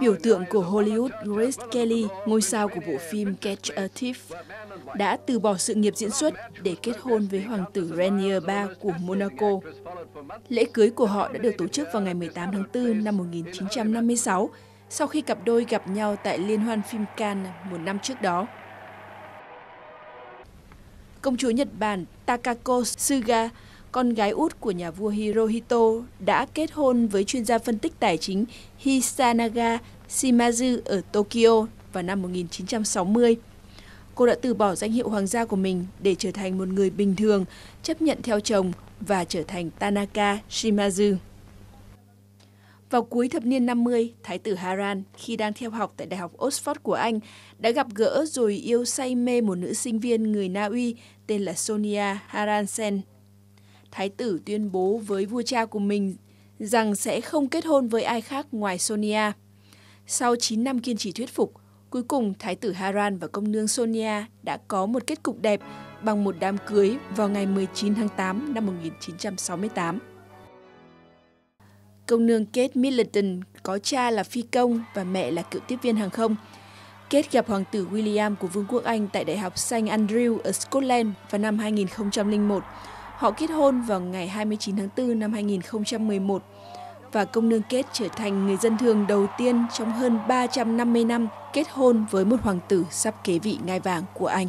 Biểu tượng của Hollywood Grace Kelly, ngôi sao của bộ phim Catch a Thief, đã từ bỏ sự nghiệp diễn xuất để kết hôn với hoàng tử Rainier III của Monaco. Lễ cưới của họ đã được tổ chức vào ngày 18 tháng 4 năm 1956, sau khi cặp đôi gặp nhau tại Liên hoan phim Cannes một năm trước đó. Công chúa Nhật Bản Takako Suga con gái út của nhà vua Hirohito, đã kết hôn với chuyên gia phân tích tài chính Hisanaga Shimazu ở Tokyo vào năm 1960. Cô đã từ bỏ danh hiệu hoàng gia của mình để trở thành một người bình thường, chấp nhận theo chồng và trở thành Tanaka Shimazu. Vào cuối thập niên 50, Thái tử Haran, khi đang theo học tại Đại học Oxford của Anh, đã gặp gỡ rồi yêu say mê một nữ sinh viên người Na Uy tên là Sonia Haransen thái tử tuyên bố với vua cha của mình rằng sẽ không kết hôn với ai khác ngoài Sonia. Sau 9 năm kiên trì thuyết phục, cuối cùng thái tử Haran và công nương Sonia đã có một kết cục đẹp bằng một đám cưới vào ngày 19 tháng 8 năm 1968. Công nương Kate Middleton có cha là phi công và mẹ là cựu tiếp viên hàng không. Kate gặp hoàng tử William của Vương quốc Anh tại Đại học St Andrew ở Scotland vào năm 2001 Họ kết hôn vào ngày 29 tháng 4 năm 2011 và công nương Kết trở thành người dân thường đầu tiên trong hơn 350 năm kết hôn với một hoàng tử sắp kế vị ngai vàng của Anh.